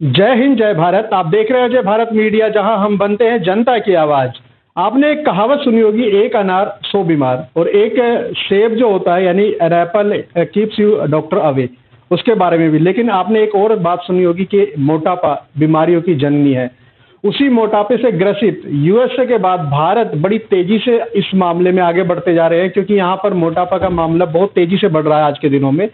जय हिंद, जय भारत। आप देख रहे हैं जय भारत मीडिया, जहाँ हम बनते हैं जनता की आवाज़। आपने एक कहावत सुनी होगी, एक अनार, सो बीमार। और एक सेब जो होता है, यानी apple keeps you, doctor away, उसके बारे में भी। लेकिन आपने एक और बात सुनी होगी कि मोटापा, बीमारियों की जननी है। उसी मोटापे से ग्रसित यूएसए के बाद भारत बड़ी तेज़ी से इस मामले में आगे बढ़ते जा रहे हैं, क्योंकि यहाँ पर मोटापा का मामला बहुत तेज़ी से बढ़ रहा है आज के दिनों में।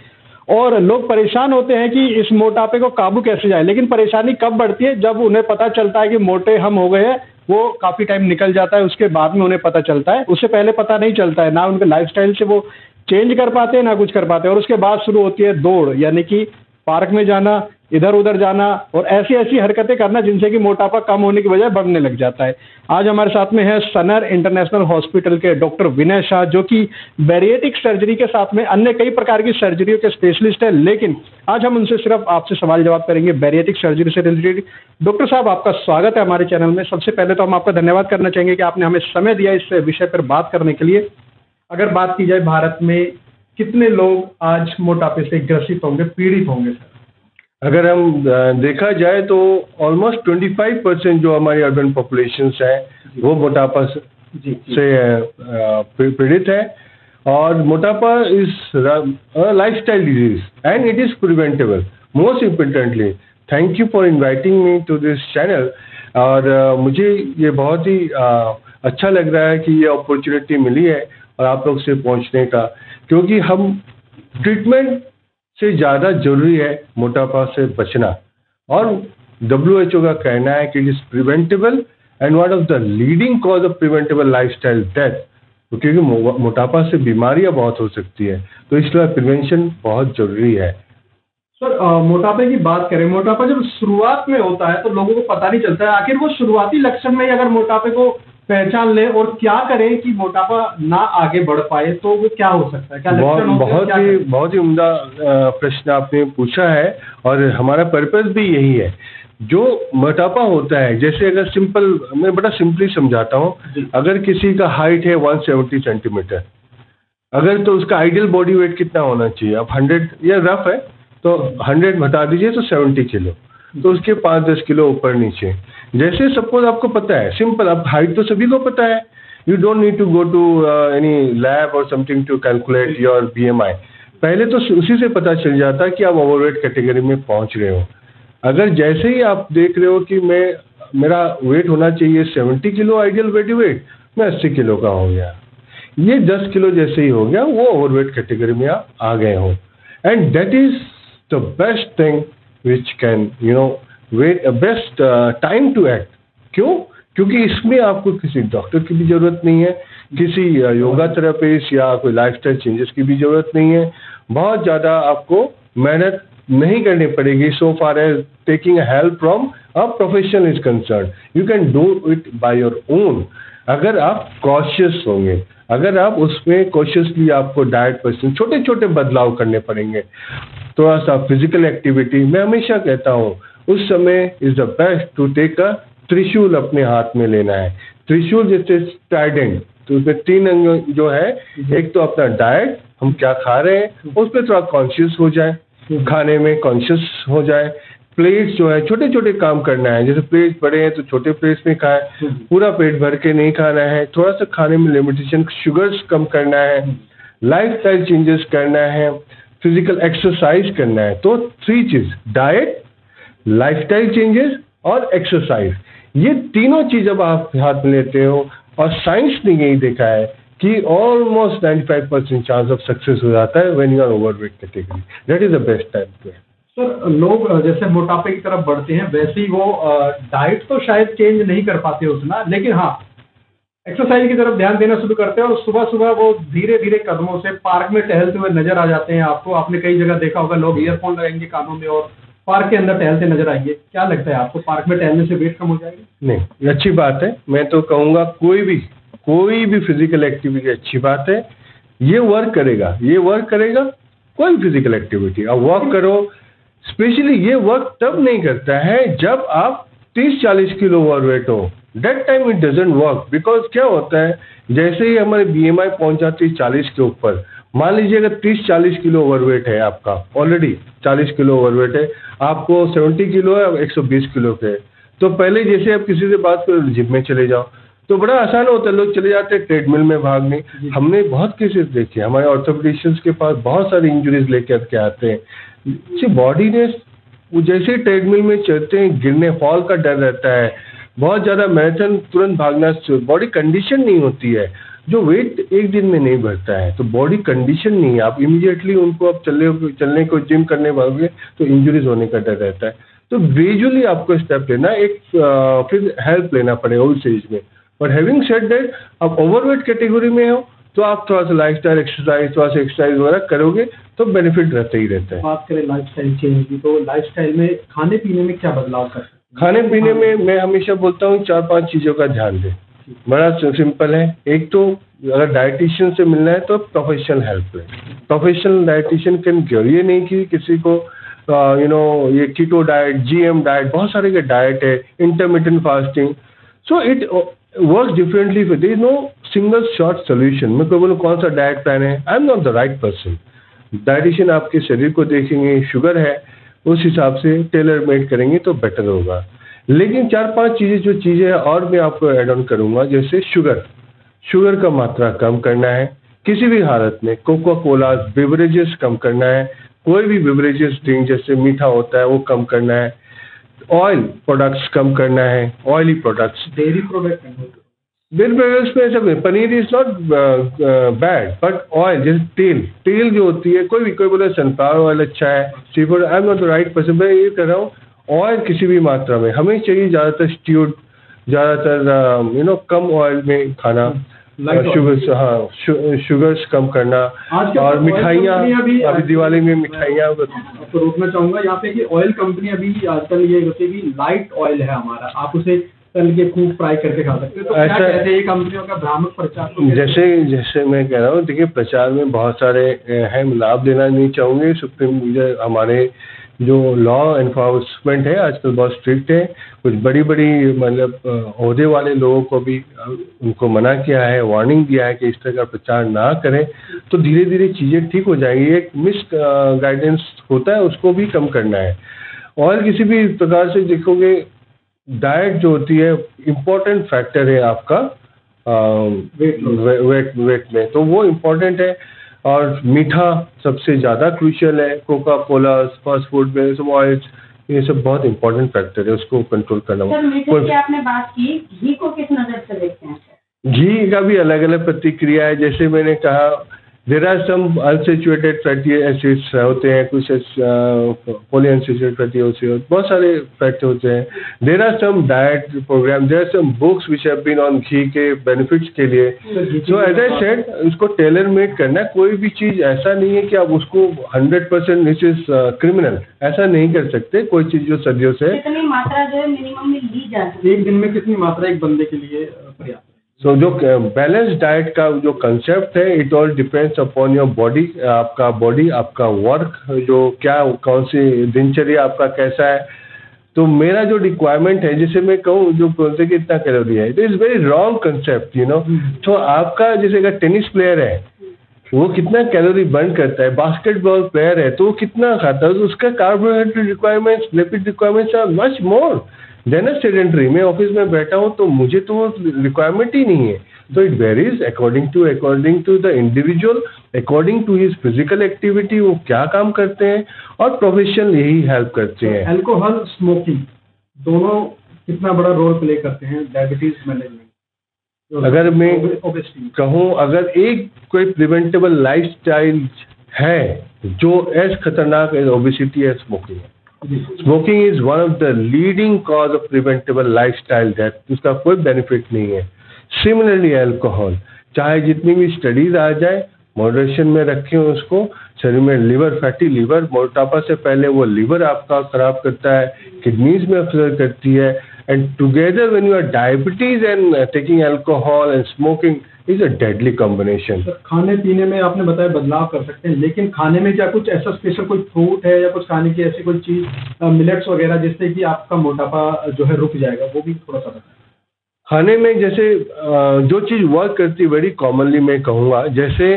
और लोग परेशान होते हैं कि इस मोटापे को काबू कैसे जाए। लेकिन परेशानी कब बढ़ती है? जब उन्हें पता चलता है कि मोटे हम हो गए हैं, वो काफ़ी टाइम निकल जाता है, उसके बाद में उन्हें पता चलता है। उससे पहले पता नहीं चलता है, ना उनके लाइफ से वो चेंज कर पाते हैं, ना कुछ कर पाते हैं। और उसके बाद शुरू होती है दौड़, यानी कि पार्क में जाना इधर उधर जाना और ऐसी ऐसी हरकतें करना जिनसे कि मोटापा कम होने की बजाय बढ़ने लग जाता है। आज हमारे साथ में है सनर इंटरनेशनल हॉस्पिटल के डॉक्टर विनय शाह, जो कि बैरिएटिक सर्जरी के साथ में अन्य कई प्रकार की सर्जरियों के स्पेशलिस्ट है, लेकिन आज हम उनसे सिर्फ़ आपसे सवाल जवाब करेंगे बैरिएटिक सर्जरी से रिलेटेड। डॉक्टर साहब, आपका स्वागत है हमारे चैनल में। सबसे पहले तो हम आपका धन्यवाद करना चाहेंगे कि आपने हमें समय दिया इस विषय पर बात करने के लिए। अगर बात की जाए, भारत में कितने लोग आज मोटापे से ग्रसित होंगे, पीड़ित होंगे, सर? अगर हम देखा जाए तो ऑलमोस्ट 25 परसेंट जो हमारी अर्बन पॉपुलेशन है वो मोटापा से पीड़ित है और मोटापा is lifestyle disease and it is preventable most importantly thank you for inviting me to this channel और uh, मुझे ये बहुत ही uh, अच्छा लग रहा है कि ये अपॉर्चुनिटी मिली है और आप लोग से पहुँचने का क्योंकि हम ट्रीटमेंट से ज़्यादा ज़रूरी है मोटापा से बचना। और डब्ल्यू एच ओ का कहना है कि is preventable and one of the leading cause of preventable lifestyle death क्योंकि मोटापा से बीमारियाँ बहुत हो सकती है तो इसलिए प्रिवेंशन बहुत ज़रूरी है। सर मोटापे की बात करें, मोटापा जब शुरुआत में होता है तो लोगों को पता नहीं चलता है, आखिर वो शुरुआती लक्षण में ही अगर मोटापे को पहचान ले और क्या करें कि मोटापा ना आगे बढ़ पाए तो वो क्या हो सकता है? क्या बहुत बहुत ही बहुत ही उम्दा प्रश्न आपने पूछा है और हमारा पर्पज भी यही है। जो मोटापा होता है जैसे अगर सिंपल मैं बड़ा सिंपली समझाता हूँ। अगर किसी का हाइट है 170 सेंटीमीटर अगर तो उसका आइडियल बॉडी वेट कितना होना चाहिए? अब 100 या रफ है तो 100 बता दीजिए तो 70 किलो। तो उसके पाँच दस किलो ऊपर नीचे। जैसे सपोज़ आपको पता है सिंपल अब हाइट तो सभी को पता है। You don't need to go to any lab और something to calculate your BMI पहले तो उसी से पता चल जाता कि आप ओवरवेट कैटेगरी में पहुँच रहे हो। अगर जैसे ही आप देख रहे हो कि मैं, मेरा वेट होना चाहिए seventy kilo ideal weight weight मैं अस्सी किलो का हो गया। ये दस किलो जैसे ही हो गया, वो ओवरवेट कैटेगरी में आप आ गए हो। And that is the best thing which can you know weight best time to act क्यों? क्योंकि इसमें आपको किसी डॉक्टर की भी ज़रूरत नहीं है किसी योगा uh, थेरापिस्ट या कोई लाइफस्टाइल चेंजेस की भी ज़रूरत नहीं है। बहुत ज़्यादा आपको मेहनत नहीं करनी पड़ेगी so far as taking help from a professional is concern you can do it by your own अगर आप कॉशियस होंगे अगर आप उसमें कॉशियसली आपको डाइट पर छोटे छोटे बदलाव करने पड़ेंगे। थोड़ा सा फ़िज़िकल एक्टिविटी मैं हमेशा कहता हूँ, उस समय is the best to take a trishul अपने हाथ में लेना है। त्रिशूल जैसे ट्राइडेंट तो उसमें तीन अंग जो है, एक तो अपना डाइट हम क्या खा रहे हैं, उस पर थोड़ा कॉन्शियस हो जाए, खाने में कॉन्शियस हो जाए प्लेट्स जो है छोटे छोटे काम करना है। जैसे प्लेट्स बड़े हैं तो छोटे प्लेट्स में खाए। पूरा पेट भर के नहीं खाना है। थोड़ा सा खाने में लिमिटेशन शुगर्स कम करना है। लाइफ स्टाइल चेंजेस करना है। फ़िज़िकल एक्सरसाइज करना है। तो थ्री चीज़ डाइट लाइफ स्टाइल चेंजेस और एक्सरसाइज ये तीनों चीज़ अब आप हाथ में लेते हो और साइंस ने यही देखा है कि almost 95 percent chance of success हो जाता है when you are overweight category that is the best time to sir, लोग जैसे मोटापे की तरफ़ बढ़ते हैं, वैसे ही वो डाइट तो शायद चेंज नहीं कर पाते उतना, लेकिन हाँ एक्सरसाइज की तरफ़ ध्यान देना शुरू करते हैं और सुबह सुबह वो धीरे धीरे कदमों से पार्क में टहलते हुए नज़र आ जाते हैं आपको। आपने कई जगह देखा होगा, लोग ईयरफोन लगाएँगे कानों में और पार्क के अंदर टहलते नज़र आएँगे। क्या लगता है आपको पार्क में टहलने से वेट कम हो जाएगी? नहीं, अच्छी बात है। मैं तो कहूँगा कोई भी कोई भी फ़िज़िकल एक्टिविटी अच्छी बात है। ये वर्क करेगा, ये वर्क करेगा, कोई फ़िज़िकल एक्टिविटी अब वर्क करो स्पेशली ये वर्क तब नहीं करता है जब आप 30-40 किलो ओवर वेट हो। That time it doesn't work because क्या होता है जैसे ही हमारे बी एम आई पहुँच जाती है चालीस के ऊपर मान लीजिए अगर 30-40 किलो ओवरवेट है आपका ऑलरेडी 40 किलो ओवरवेट है आपको 70 किलो है 120 किलो के तो पहले जैसे आप किसी से बात करो जिम में चले जाओ तो बड़ा आसान होता है लोग चले जाते हैं ट्रेडमिल में भागने। हमने बहुत केसेस देखे हमारे ऑर्थोपेडिशियंस के पास बहुत सारी इंजरीज लेकर के आते हैं। बॉडी ने वो जैसे ट्रेडमिल में चलते हैं, गिरने फॉल का डर रहता है। बहुत ज़्यादा मैराथन तुरंत भागना बॉडी कंडीशन नहीं होती है। जो वेट एक दिन में नहीं बढ़ता है तो बॉडी कंडीशन नहीं है। आप इमीडिएटली उनको आप चलने चलने को जिम करने भागोगे तो इंजरीज होने का डर रहता है। तो ग्रेजुअली आपको स्टेप लेना, एक फिर हेल्प लेना पड़ेगा उस एज में। और हैविंग सेड दैट आप ओवरवेट कैटेगरी में हो तो आप थोड़ा सा लाइफ स्टाइल एक्सरसाइज थोड़ा सा एक्सरसाइज वगैरह करोगे तो बेनिफिट रहता ही रहता है। बात करें लाइफ स्टाइल चेंज की तो लाइफ स्टाइल में खाने पीने में क्या बदलाव कर सकते खाने पीने में मैं हमेशा बोलता हूँ चार पाँच चीज़ों का ध्यान दें। बड़ा सिंपल है। एक तो अगर डाइटिशियन से मिलना है तो प्रोफेशनल हेल्प लें। प्रोफेशनल डाइटिशियन कैन क्योर ये नहीं कि किसी को यू नो ये कीटो डाइट जीएम डाइट बहुत सारे के डाइट है intermittent fasting so it work differently फिर is no single short solution मैं कोई बोलूँ, कौन सा डाइट प्लान है? I am not the right person dietitian आपके शरीर को देखेंगे शुगर है, उस हिसाब से टेलर मेड करेंगे तो बेटर होगा। लेकिन चार पाँच चीज़ें, जो चीज़ें हैं, और मैं आपको एड ऑन करूँगा, जैसे शुगर शुगर का मात्रा कम करना है, किसी भी हालत में कोको कोला बेवरेजेस कम करना है, कोई भी बेवरेजेस ड्रिंक जैसे मीठा होता है, वो कम करना है। ऑयल प्रोडक्ट्स कम करना है oily products dairy product dairy products में ऐसा paneer is not bad but oil जैसे तेल तेल जो होती है कोई भी कोई बोले सनफ्लावर ऑयल अच्छा है sea food I am not the right person मैं ये कह रहा हूँ ऑयल किसी भी मात्रा में हमें चाहिए ज़्यादातर स्ट्यूड ज़्यादातर यू नो कम ऑयल में खाना। शुगर हाँ शुगर्स कम करना और मिठाइयाँ अभी दिवाली में मिठाइयाँ आपको रोकना चाहूँगा यहाँ पे कि ऑयल कंपनी अभी आजकल ये होती है कि लाइट ऑयल है हमारा। आप उसे तल के खूब फ्राई करके खा सकते हैं। तो क्या कहते हैं ये कंपनियों का भ्रामक प्रचार तो जैसे जैसे मैं कह रहा हूँ देखिए प्रचार में बहुत सारे हैं लाभ देना नहीं चाहूँगे। सुप्रीम हमारे जो लॉ एनफोर्समेंट है आजकल बहुत स्ट्रिक्ट है। कुछ बड़ी बड़ी मतलब अहदे वाले लोगों को भी उनको मना किया है वार्निंग दिया है कि इस तरह का प्रचार ना करें। तो धीरे धीरे चीज़ें ठीक हो जाएँगी। एक मिस गाइडेंस होता है उसको भी कम करना है। और किसी भी प्रकार से देखोगे डाइट जो होती है इम्पोर्टेंट फैक्टर है आपका वेट वेट वेट में। तो वो इम्पोर्टेंट है। और मीठा सबसे ज़्यादा क्रूशियल है कोका कोला फास्ट फ़ूड में सब ऑयल्स ये सब बहुत इंपॉर्टेंट फैक्टर है उसको कंट्रोल करना। सर की आपने बात की घी को किस नज़र से देखते हैं? घी का भी अलग अलग प्रतिक्रिया है जैसे मैंने कहा there are some unsaturated fatty acids होते हैं कुछ अनसेचुएटेड फैटी एसिड बहुत सारे फैट होते हैं। There are some diet programme there are some books which have been on ghee के बेनिफिट्स के लिए। सो एज आई सेड उसको टेलर मेड करना है कोई भी चीज़ ऐसा नहीं है कि आप उसको hundred percent this is criminal ऐसा नहीं कर सकते कोई चीज़ जो सदियों से कितनी मात्रा जो है मिनिमम में ली जा सकती एक दिन में कितनी मात्रा एक बंदे के लिए पर्याप्त? सो जो बैलेंस डाइट का जो कंसेप्ट है it all depends upon your body आपका बॉडी आपका वर्क जो क्या कौन सी दिनचर्या आपका कैसा है। तो मेरा जो रिक्वायरमेंट है जिसे मैं कहूँ जो बोलते कि इतना कैलोरी है it is very wrong concept you know तो आपका जैसे अगर टेनिस प्लेयर है वो कितना कैलोरी बर्न करता है बास्केटबॉल प्लेयर है तो वो कितना खाता है तो उसका carbohydrate requirements lipid requirements are much more than a sedentary मैं ऑफ़िस में बैठा हूँ तो मुझे तो वो रिक्वायरमेंट ही नहीं है। तो it varies according to according to the individual according to his physical activity वो क्या काम करते हैं, और प्रोफेशनल यही हेल्प करते हैं। एल्कोहल स्मोकिंग दोनों कितना बड़ा रोल प्ले करते हैं डायबिटीज़ मैनेजमेंट अगर मैं कहूँ अगर एक कोई प्रिवेंटेबल लाइफस्टाइल है जो एज खतरनाक एज ओबिसिटी है स्मोकिंग है। Smoking is one of the leading cause of preventable lifestyle death उसका कोई बेनिफिट नहीं है। सिमिलरली एल्कोहल चाहे जितनी भी स्टडीज़ आ जाए मॉडरेशन में रखें उसको शरीर में लिवर फैटी लिवर मोटापा से पहले वो लिवर आपका खराब करता है किडनीज में असर करती है and together when you are diabetes and taking alcohol and smoking is a deadly combination खाने पीने में आपने बताया बदलाव कर सकते हैं लेकिन खाने में क्या कुछ ऐसा स्पेशल कोई फ्रूट है या कुछ खाने की ऐसी कोई चीज़ मिलेट्स वगैरह जिससे कि आपका मोटापा जो है रुक जाएगा वो भी थोड़ा सा बताएँ। खाने में जैसे जो चीज़ वर्क करती है वेरी कॉमनली मैं कहूँगा जैसे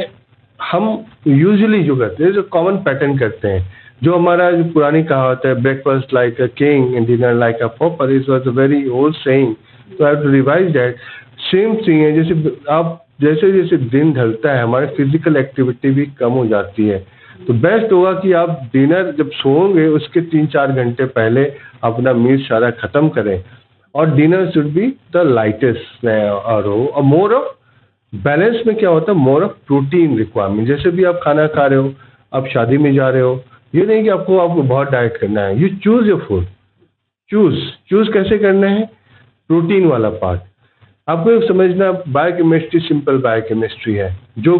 हम यूजुअली जो करते हैं जो कॉमन पैटर्न करते हैं जो हमारा जो पुरानी कहावत है breakfast like a king and dinner like a pauper is was a very old saying तो I to revise that same thing है, जैसे आप जैसे जैसे दिन ढलता है, हमारे फ़िज़िकल एक्टिविटी भी कम हो जाती है। तो बेस्ट होगा कि आप डिनर जब सोओगे, उसके तीन चार घंटे पहले अपना मील सारा खत्म करें। और dinner should be the lightest और हो। और मोर ऑफ़ बैलेंस में क्या होता है? मोर ऑफ़ प्रोटीन रिक्वायरमेंट जैसे भी आप खाना खा रहे हो, आप शादी में जा रहे हो ये नहीं कि आपको आपको बहुत डाइट करना है। You choose your food choose choose कैसे करना है? प्रोटीन वाला पार्ट आपको समझना बायोकेमिस्ट्री सिंपल बायोकेमिस्ट्री है। जो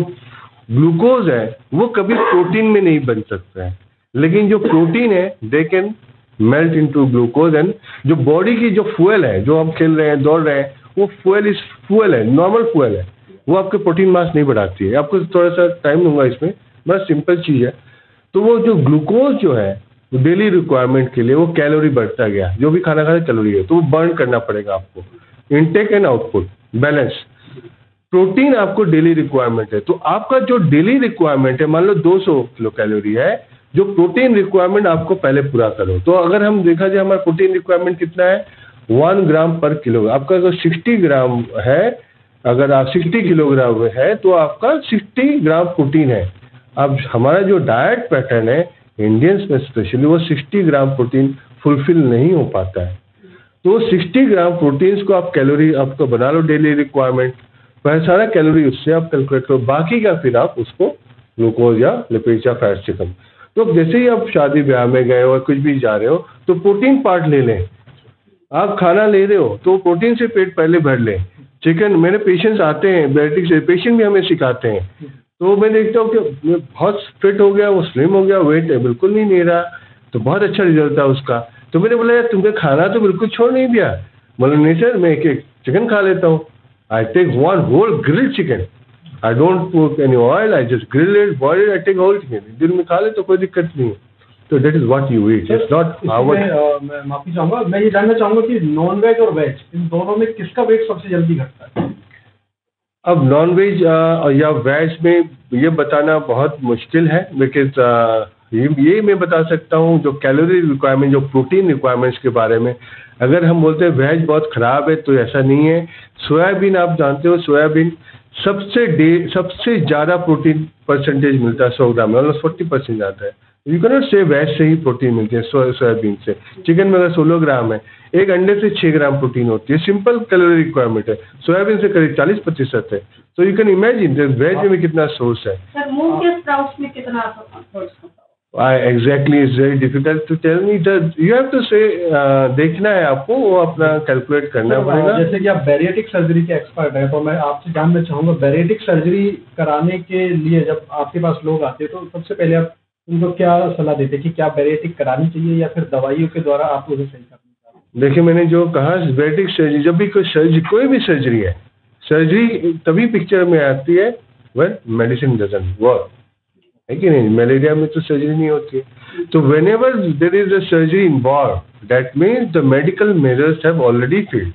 ग्लूकोज है, वो कभी प्रोटीन में नहीं बन सकता है। लेकिन जो प्रोटीन है they can melt into glucose and जो बॉडी की जो फ्यूल है, जो हम खेल रहे हैं, दौड़ रहे हैं, वो फ्यूल इस फ्यूल है नॉर्मल फ्यूल है। वो आपके प्रोटीन मास नहीं बढ़ाती है। आपको थोड़ा सा टाइम लूँगा इसमें। बड़ा सिंपल चीज़ है। तो वो जो ग्लूकोज जो है डेली रिक्वायरमेंट के लिए वो कैलोरी बढ़ता गया, जो भी खाना खाते कैलोरी है तो वो बर्न करना पड़ेगा आपको। Intake and output balance protein आपको डेली रिक्वायरमेंट है। तो आपका जो डेली रिक्वायरमेंट है, मान लो 200 किलो कैलोरी है, जो प्रोटीन रिक्वायरमेंट आपको पहले पूरा करो। तो अगर हम देखा जाए, हमारा प्रोटीन रिक्वायरमेंट कितना है? वन ग्राम पर किलो आपका अगर सिक्सटी ग्राम है, अगर आप सिक्सटी किलोग्राम है तो आपका सिक्सटी ग्राम प्रोटीन है। अब हमारा जो डाइट पैटर्न है इंडियंस में स्पेशली वो सिक्सटी ग्राम प्रोटीन फुलफिल नहीं हो पाता है। तो सिक्सटी ग्राम प्रोटीन्स को आप कैलोरी आपको बना लो डेली रिक्वायरमेंट वह सारा कैलोरी उससे आप कैलकुलेट करो, बाकी का फिर आप उसको ग्लूकोज या लिपिड या फैट से कम तो जैसे ही आप शादी ब्याह में गए हो या कुछ भी जा रहे हो तो प्रोटीन पार्ट ले लें। आप खाना ले रहे हो तो प्रोटीन से पेट पहले भर लें। चिकन मेरे पेशेंट्स आते हैं डायबिटिक से पेशेंट भी हमें सिखाते हैं। तो मैं देखता हूँ कि मैं बहुत फिट हो गया वो स्लिम हो गया वेट बिल्कुल नहीं ले रहा तो बहुत अच्छा रिज़ल्ट था उसका तो मैंने बोला यार तुमने खाना तो बिल्कुल छोड़ नहीं दिया बोला नहीं सर मैं एक एक चिकन खा लेता हूँ I take whole grilled chicken. I don't put any oil. I just grill it, boil it. I take whole chicken. दिन में खा ले तो कोई दिक्कत नहीं है तो that is what you eat it's not our मैं माफ़ी चाहूँगा मैं ये जानना चाहूँगा कि नॉन वेज और वेज इन दोनों में किसका वेट सबसे जल्दी घटता है अब नॉन वेज या वेज में ये बताना बहुत मुश्किल है बिकॉज़ ये ये मैं बता सकता हूँ जो कैलोरी रिक्वायरमेंट जो प्रोटीन रिक्वायरमेंट्स के बारे में। अगर हम बोलते हैं वेज बहुत ख़राब है तो ऐसा नहीं है। सोयाबीन आप जानते हो, सोयाबीन सबसे डे, सबसे ज़्यादा प्रोटीन परसेंटेज मिलता है सौ ग्राम में ऑलमोस्ट फोर्टी परसेंट जाता है। यू कैनॉट से वेज से ही प्रोटीन मिलती है सोयाबीन से। चिकन में अगर सोलह ग्राम है एक अंडे से छः ग्राम प्रोटीन होती है। सिंपल कैलोरी रिक्वायरमेंट है। सोयाबीन से करीब चालीस प्रतिशत है। तो यू कैन इमेजिन वेज में कितना सोर्स है। सर मूंग के स्प्राउट्स में कितना I, exactly it's very difficult to tell me that you have to say uh, देखना है आपको वो अपना कैलकुलेट करना पड़ेगा। जैसे कि आप बैरियटिक सर्जरी के एक्सपर्ट हैं तो मैं आपसे जानना चाहूँगा बैरियटिक सर्जरी कराने के लिए जब आपके पास लोग आते हैं तो सबसे पहले आप उनको क्या सलाह देते कि क्या बैरियटिक करानी चाहिए या फिर दवाइयों के द्वारा आप उसे सही करना देखिए, मैंने जो कहा बैरियटिक सर्जरी जब भी कोई सर्जरी कोई भी सर्जरी है सर्जरी तभी पिक्चर में आती है वेन मेडिसिन डजन वर्क है कि नहीं? मलेरिया में तो सर्जरी नहीं होती है। तो whenever there is a surgery involve that means the medical measures have already failed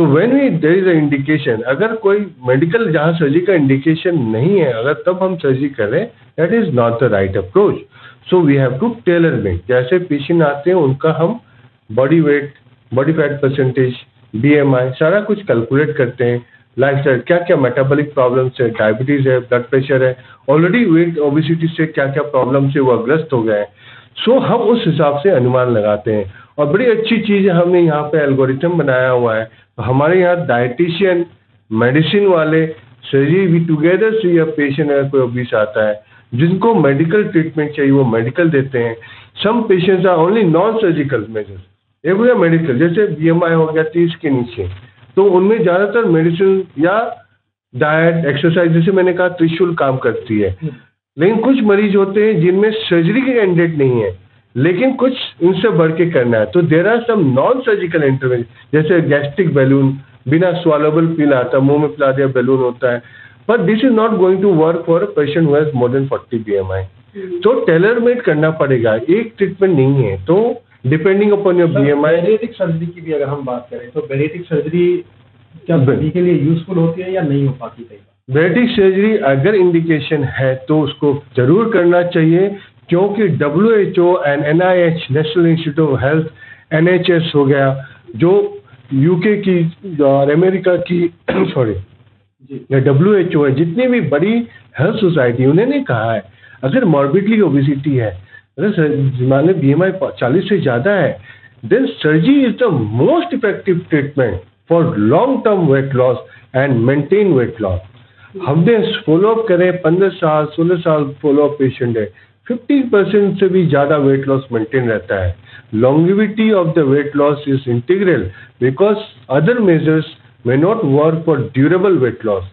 so when we there is a indication अगर कोई मेडिकल जहाँ सर्जरी का इंडिकेशन नहीं है, अगर तब हम सर्जरी करें that is not the right approach so we have to tailor make जैसे पेशेंट आते हैं, उनका हम body weight body fat percentage B M I सारा कुछ कैलकुलेट करते हैं। लाइफ स्टाइल क्या क्या मेटाबॉलिक प्रॉब्लम्स है डायबिटीज़ है ब्लड प्रेशर है। ऑलरेडी वेट ओबिसिटी से क्या क्या प्रॉब्लम से वो अग्रस्त हो गए हैं। सो हम उस हिसाब से अनुमान लगाते हैं। और बड़ी अच्छी चीज़ हमने यहाँ पे एल्गोरिथम बनाया हुआ है। तो हमारे यहाँ डाइटिशियन मेडिसिन वाले सर्जरी भी टुगेदर से या पेशेंट अगर कोई ओबिस आता है, जिनको मेडिकल ट्रीटमेंट चाहिए, वो मेडिकल देते हैं। Some patients are only non surgical measures एक हो गया मेडिकल जैसे बीएमआई हो गया, तीस के नीचे। तो उनमें ज़्यादातर मेडिसिन या डाइट एक्सरसाइज जैसे मैंने कहा, त्रिशूल काम करती है। लेकिन कुछ मरीज़ होते हैं जिनमें सर्जरी के कैंडिडेट नहीं है। लेकिन कुछ इनसे बढ़ के करना है। तो there are some non surgical intervention जैसे गैस्ट्रिक बैलून बिना स्वालेबल पिल आता मुँह में पिला दिया बैलून होता है। But this is not going to work for patient who has more than forty B M I तो टेलर मेड करना पड़ेगा एक ट्रीटमेंट नहीं है। तो depending upon your B M I bariatric surgery की भी अगर हम बात करें तो बेरियटिक सर्जरी क्या सभी के लिए यूजफुल होती है या नहीं हो पाती कई बेरेटिक सर्जरी अगर इंडिकेशन है तो उसको ज़रूर करना चाहिए। क्योंकि W H O and N I H national institute of health N H S हो गया जो यूके की और अमेरिका की सॉरी डब्ल्यू एच ओ है जितनी भी बड़ी हेल्थ सोसाइटी उन्होंने कहा है। अगर मॉर्बिडली ओबिसिटी है अगर मान बी एम आई चालीस से ज़्यादा है then surgery is the most effective treatment for long term weight loss and maintain weight loss हमने फॉलोअप करें पंद्रह साल सोलह साल फॉलोअप पेशेंट है। फिफ्टी परसेंट से भी ज़्यादा वेट लॉस मेंटेन रहता है। Longevity of the weight loss is integral because other measures may not work for durable weight loss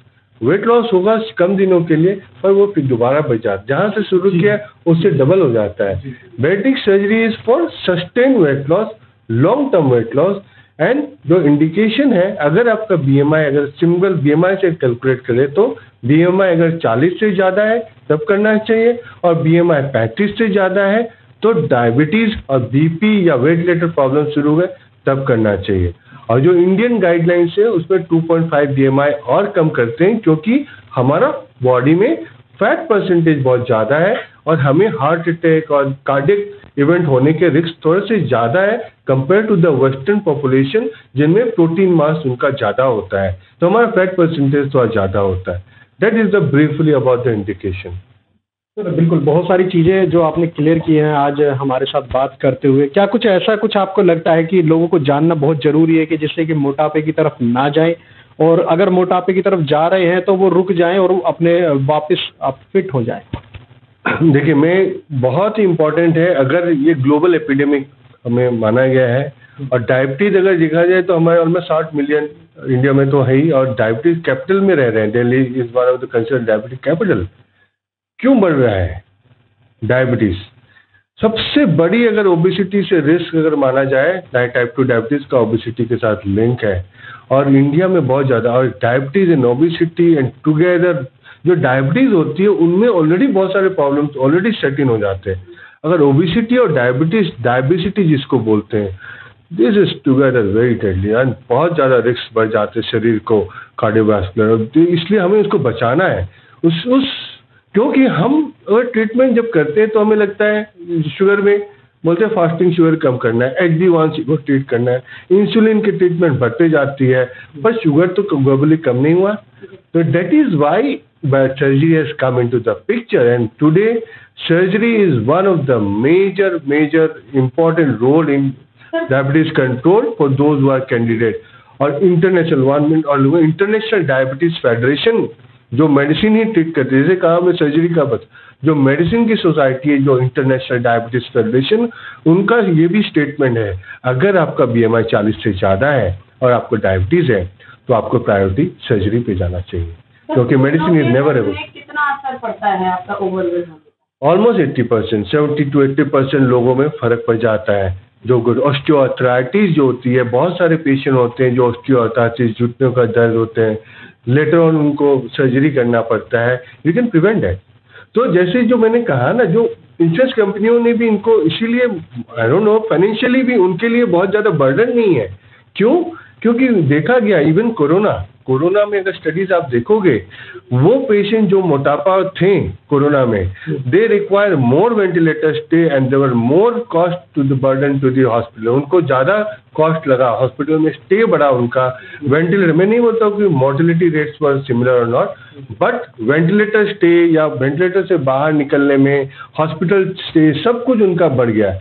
weight loss होगा कम दिनों के लिए पर वो फिर दोबारा बच जाता है जहाँ से शुरू किया उससे डबल हो जाता है। Bariatric surgery is for sustain weight loss long term weight loss and जो इंडिकेशन है, अगर आपका बीएमआई अगर सिंगल बीएमआई से कैलकुलेट करें तो बीएमआई अगर 40 से ज़्यादा है, तब करना चाहिए। और बी बीएमआई 35 से ज़्यादा है तो डायबिटीज़ और बीपी या वेट रिलेटेड प्रॉब्लम शुरू हुए, तब करना चाहिए। और जो इंडियन गाइडलाइंस है, उसमें 2.5 बीएमआई और कम करते हैं, क्योंकि हमारा बॉडी में फैट परसेंटेज बहुत ज़्यादा है और हमें हार्ट अटैक और कार्डिक इवेंट होने के रिस्क थोड़े से ज़्यादा है compare to the western population जिनमें प्रोटीन मास उनका ज़्यादा होता है। तो हमारा फैट परसेंटेज थोड़ा ज़्यादा होता है। That is the briefly about the indication sir, बिल्कुल, बहुत सारी चीज़ें जो आपने क्लियर की हैं आज हमारे साथ बात करते हुए। क्या कुछ ऐसा कुछ आपको लगता है कि लोगों को जानना बहुत ज़रूरी है कि जिससे कि मोटापे की तरफ़ ना जाएँ? और अगर मोटापे की तरफ़ जा रहे हैं तो वो रुक जाएँ और अपने वापस आप फिट हो जाएँ। देखिए, मैं बहुत ही इम्पोर्टेंट है, अगर ये ग्लोबल एपिडेमिक हमें माना गया है, और डायबिटीज़ अगर देखा जाए तो हमारे ऑलमोस्ट साठ मिलियन इंडिया में तो है ही, और डायबिटीज़ कैपिटल में रह रहे हैं Delhi is one of the consider diabetes capital क्यों बढ़ रहा है? डायबिटीज़ सबसे बड़ी अगर ओबिसिटी से रिस्क अगर माना जाए टाइप टू डायबिटीज़ का ओबिसिटी के साथ लिंक है, और इंडिया में बहुत ज़्यादा, और diabetes and obesity and together जो डायबिटीज़ होती है, उनमें ऑलरेडी बहुत सारे प्रॉब्लम्स ऑलरेडी सेट इन हो जाते हैं। अगर ओबिसिटी और डायबिटीज़ डायबिसिटी जिसको बोलते हैं this is together very deadly and बहुत ज़्यादा रिस्क बढ़ जाते हैं शरीर को कार्डियोवास्कुलर तो इसलिए हमें उसको बचाना है। उस उस, क्योंकि हम, अगर ट्रीटमेंट जब करते हैं तो हमें लगता है शुगर में बोलते फास्टिंग शुगर कम करना है एच डी वन को ट्रीट करना है इंसुलिन की ट्रीटमेंट बढ़ते जाती है बस शुगर तो ग्लोबली कम नहीं हुआ। तो that is why surgery has come into the picture and today surgery is one of the major major important role in diabetes control for those are candidate और इंटरनेशनल वन मिनट और international diabetes federation जो medicine ही treat करती है जैसे कहा मैं surgery का बता जो मेडिसिन की सोसाइटी है जो इंटरनेशनल डायबिटीज़ फेडरेशन उनका ये भी स्टेटमेंट है अगर आपका बी एम आई चालीस से ज़्यादा है और आपको डायबिटीज़ है तो आपको प्रायोरिटी सर्जरी पे जाना चाहिए। क्योंकि मेडिसिन इज़ नेवर एबल कितना असर पड़ता है आपका overweight almost eighty percent seventy to eighty percent लोगों में फ़र्क पड़ जाता है जो गुड ऑस्टियोआर्थराइटिस जो होती है बहुत सारे पेशेंट होते हैं जो ऑस्टियोआर्थराइटिस घुटनों का दर्द होते हैं। लेटर ऑन उनको सर्जरी करना पड़ता है। यू कैन प्रिवेंट दैट तो जैसे जो मैंने कहा ना, जो इंश्योरेंस कंपनियों ने भी इनको इसीलिए आई डोंट नो फाइनेंशियली भी उनके लिए बहुत ज़्यादा बर्डन नहीं है। क्यों? क्योंकि देखा गया इवन कोरोना कोरोना में अगर स्टडीज़ आप देखोगे, वो पेशेंट जो मोटापा थे कोरोना में they require more ventilator stay and there more cost to the burden to the hospital उनको ज़्यादा कॉस्ट लगा हॉस्पिटल में स्टे बढ़ा उनका। वेंटिलेटर मैं नहीं बोलता हूँ कि मोर्टिलिटी रेट्स वर सिमिलर और नॉट बट वेंटिलेटर स्टे या वेंटिलेटर से बाहर निकलने में हॉस्पिटल स्टे सब कुछ उनका बढ़ गया।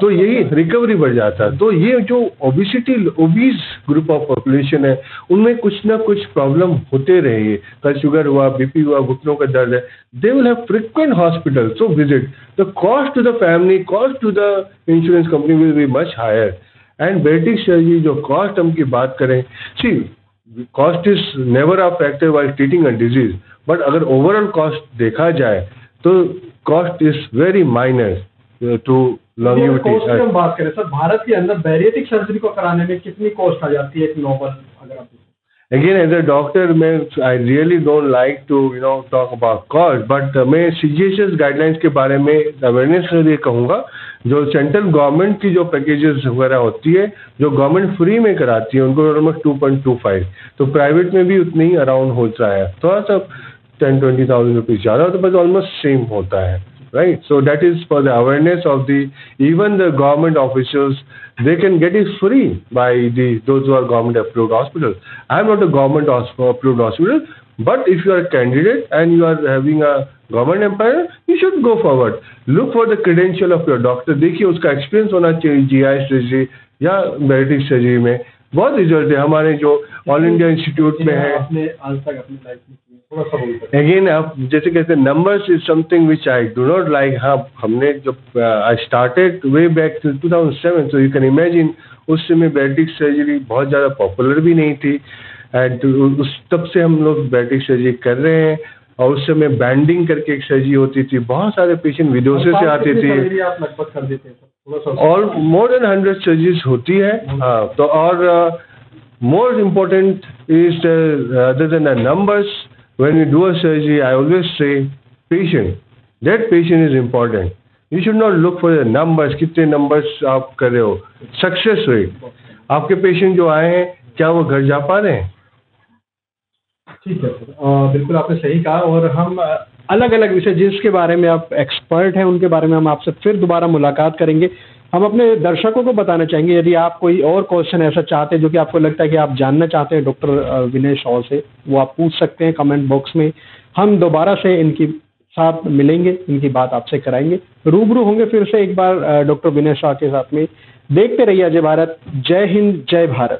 तो यही रिकवरी बढ़ जाता। तो ये जो obesity obese group of population है, उनमें कुछ ना कुछ प्रॉब्लम होते रहे कल शुगर हुआ बीपी हुआ, घुटनों का दर्द है। They will have frequent hospital so visit the cost to the family cost to the insurance company will be much higher and bariatric surgery जो कॉस्ट हम की बात करें see cost is never a factor while treating a disease but अगर overall cost देखा जाए तो cost is very minor to की हम बात करें सर भारत के अंदर बैरियटिक सर्जरी को कराने में कितनी कॉस्ट आ जाती है एक नॉर्मल अगर आप Again, as a doctor, मैं really don't like to you know talk about cost, but uh, मैं CGHS गाइडलाइंस के बारे में अवेयरनेस के लिए कहूँगा जो सेंट्रल गवर्नमेंट की जो पैकेजेस वगैरह होती है जो गवर्नमेंट फ्री में कराती है उनको almost two point two five तो प्राइवेट में भी उतनी ही अराउंड होता है थोड़ा सा टेन ट्वेंटी थाउज़ेंड रुपीज़ ज़्यादा है बस ऑलमोस्ट सेम होता है। right so that is for the awareness of the even the government officials they can get it free by the those who are government approved hospitals i am not a government hos- approved hospital but if you are a candidate and you are having a government employer you should go forward look for the credential of your doctor देखिए उसका experience होना चाहिए जी eye surgery या bariatric surgery में बहुत result है हमारे जो ऑल इंडिया इंस्टीट्यूट में है आपने आज तक अपनी लाइफ में अगेन आप जैसे कहते हैं numbers is something which I do not like हाँ हमने जब I started way back two thousand seven so you can imagine उस समय बैटिक सर्जरी बहुत ज़्यादा पॉपुलर भी नहीं थी. एंड उस, तब से हम लोग बैटिक सर्जरी कर रहे हैं और उस समय बैंडिंग करके एक सर्जरी होती थी. बहुत सारे पेशेंट विदेशों से आते थे. और मोर देन हंड्रेड सर्जरीज होती है. हाँ तो और more important is other than the numbers when you do a surgery, I always say, patient, that patient is important. You should not look for the numbers, कितने numbers आप कर रहे हो. सक्सेस रेट आपके पेशेंट जो आए हैं, क्या वो घर जा पा रहे हैं? ठीक है सर। बिल्कुल आपने सही कहा और हम अलग अलग विषय जिसके बारे में आप एक्सपर्ट हैं, उनके बारे में हम आपसे फिर दोबारा मुलाकात करेंगे। हम अपने दर्शकों को बताना चाहेंगे, यदि आप कोई और क्वेश्चन ऐसा चाहते हैं जो कि आपको लगता है कि आप जानना चाहते हैं डॉक्टर विनय शॉ से, वो आप पूछ सकते हैं कमेंट बॉक्स में। हम दोबारा से इनकी साथ मिलेंगे, इनकी बात आपसे कराएँगे। रूबरू होंगे फिर से एक बार डॉक्टर विनय शाह के साथ में। देखते रहिए अजय भारत। जय हिंद, जय भारत।